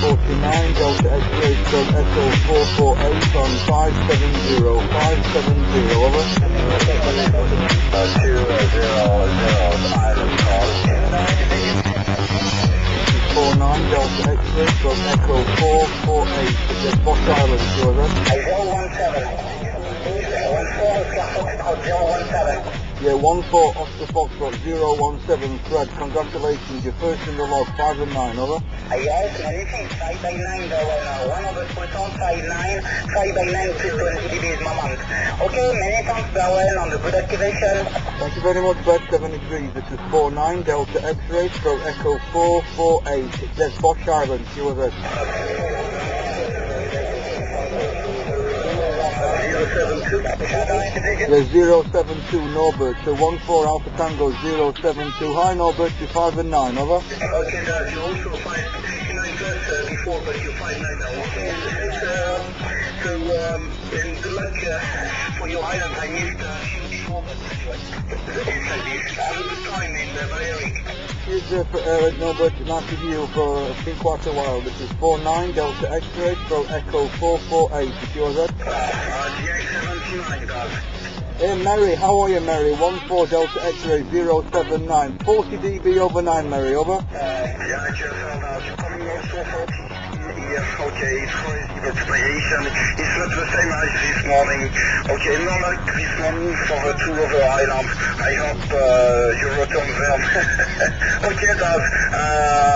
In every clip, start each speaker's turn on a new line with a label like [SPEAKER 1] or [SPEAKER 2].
[SPEAKER 1] 49 Delta X-ray stroke Echo 448 on 570, 570, over.
[SPEAKER 2] Uh, 200, island call.
[SPEAKER 1] 49 Delta X-ray stroke Echo 448, this is Bosc Island, over.
[SPEAKER 2] 017, 017, 017.
[SPEAKER 1] Yeah, 14 Oscar Foxtrot 017 Fred, congratulations, you're first in the log, 5 and 9, over.
[SPEAKER 2] Yes, anything 5 by 9 dollar. One of the person 5 9, 5 by 9 plus 20 dB is my month. Okay, many thanks Darran on the good activation.
[SPEAKER 1] Thank you very much, Bed 73. This is 49 Delta X-ray, stroke Echo 448. That's Bosc Island, QRS.
[SPEAKER 2] 072.
[SPEAKER 1] Yeah, 072 Norbert, so 14 Alpha Tango 072. Hi Norbert, you're 5 and 9, over.
[SPEAKER 2] Okay, guys, you also 569 plus uh, before, but you're 5 9 now. Okay, um, so, um, and good luck uh, for your island. I missed uh, you before, but it's like this. Have a good time in uh, Balearic.
[SPEAKER 1] Here's uh, for, uh, Norbert, nice to hear you for it's been quite a while. This is 49 Delta X-ray, stroke Echo 448. Is yours, Ed?
[SPEAKER 2] GX79, guys.
[SPEAKER 1] Hey Mary, how are you Mary? 14 Delta X-ray 079. 40 dB over 9 Mary, over.
[SPEAKER 2] Uh, yeah, I just found out. Coming also 40. Yes, okay, it's crazy, but variation. It's not the same as this morning. Okay, not like this morning for the two other islands. I hope uh, you return them. okay, Dad. Uh,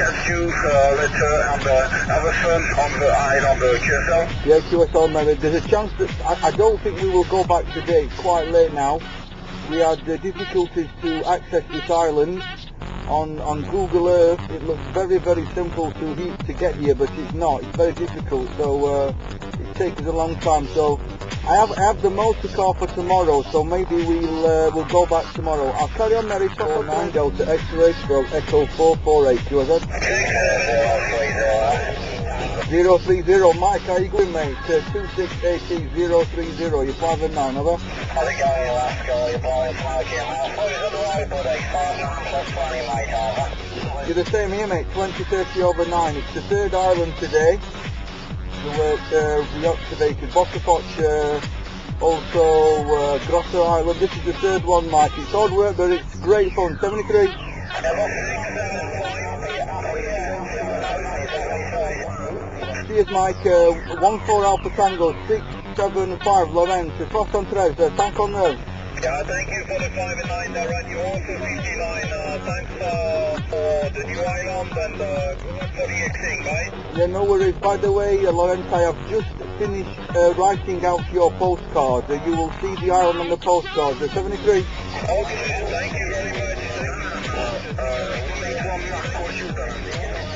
[SPEAKER 2] catch you uh, later uh, have a fun on the island, uh, QSL.
[SPEAKER 1] Yeah, QSL Mary. There's a chance that I, I don't think we will go back today. It's quite late now. We had uh, difficulties to access this island on on Google Earth. It looks very very simple to he- to get here, but it's not. It's very difficult. So uh, it takes a long time. So I have I have the motor car for tomorrow. So maybe we'll uh, we'll go back tomorrow. I'll carry on, Mary. Four nine Delta X-ray stroke Echo four four eight. You that? Zero three zero, Mike, how you going, mate? Uh, two six eight zero three zero. You're five and nine, over.
[SPEAKER 2] How's it going, Alaska? You're blowing smoke here. How far is it away, buddy? 5 9 plus 20, mate, over.
[SPEAKER 1] You're the same here, mate. 20 30 over nine. It's the third island today. The work uh, reactivated. Botterfoch, uh, also uh, Grotto Island. This is the third one, Mike. It's hard work, but it's great fun. 73. Cheers, Mike. Uh, 1-4 Alpha Tango, 675 Lorenz. It's Frost on Tres. Uh, tank on Nerve.
[SPEAKER 2] Yeah, thank you for the 5 and 9 there, and you also 59. Uh, thanks uh, for the new island and uh, for the X-Ing, right?
[SPEAKER 1] Yeah, no worries. By the way, uh, Lorenz, I have just finished uh, writing out your postcard. Uh, you will see the island on the postcard. The 73.
[SPEAKER 2] Okay, thank you very much. Uh, uh,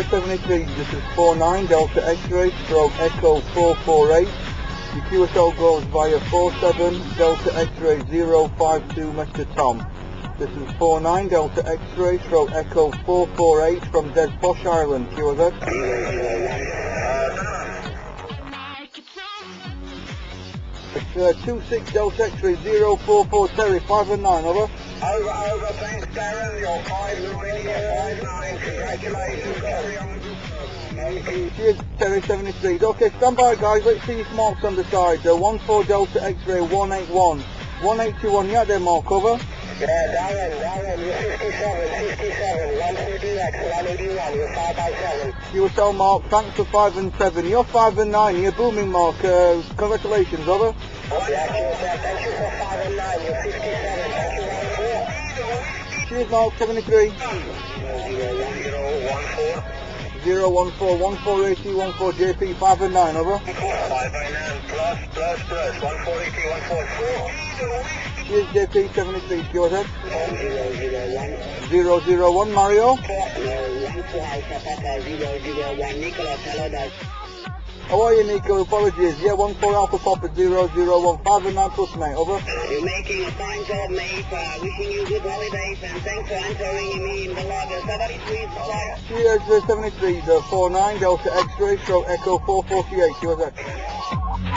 [SPEAKER 1] The uh, 73, this is 49 Delta X-ray, stroke Echo 448. The QSL goes via 47 Delta X-ray 052 Mr. Tom. This is 49 Delta X-ray, stroke Echo 448 from Des Bosc Island. It's uh, 26 Delta X-ray 044 Terry, 5 and 9, over.
[SPEAKER 2] Over, over, thanks Darran, you're 5 Romania, 5 9, congratulations, carry on.
[SPEAKER 1] Terry 73. Okay, stand by guys, let's see your marks on the side. Uh, 14 Delta X-ray 181. 1821, yeah there Mark, over.
[SPEAKER 2] Yeah, Darran, Darran, you're 57, 57, 130X, 181, you're 5 by 7.
[SPEAKER 1] QSL Mark, thanks for 5 and 7. You're 5 and 9, you're booming Mark. Uh, congratulations, over.
[SPEAKER 2] Yeah, thank you for 5 and 9, you're 57, thank you, 14.
[SPEAKER 1] Cheers Mark, 73.
[SPEAKER 2] 014.
[SPEAKER 1] 014 1480 14 5 and 9, over.
[SPEAKER 2] 5 by 9, plus, plus, plus, 140, 144.
[SPEAKER 1] Cheers JP 73, yours head.
[SPEAKER 2] 001.
[SPEAKER 1] 001 Mario.
[SPEAKER 2] No, 1 for Alpha Papa, 001, Nicolas, hello, that.
[SPEAKER 1] How are you, Nico? Apologies. Yeah, 1 4 Alpha Papa 001. 5 and 9 plus, mate. Over.
[SPEAKER 3] You're making a fine job, mate. Uh, wishing you good holidays and thanks for answering me in the log. 73 Flyer.
[SPEAKER 1] Cheers, 73, the 49 Delta X-ray, stroke Echo 448. QSX.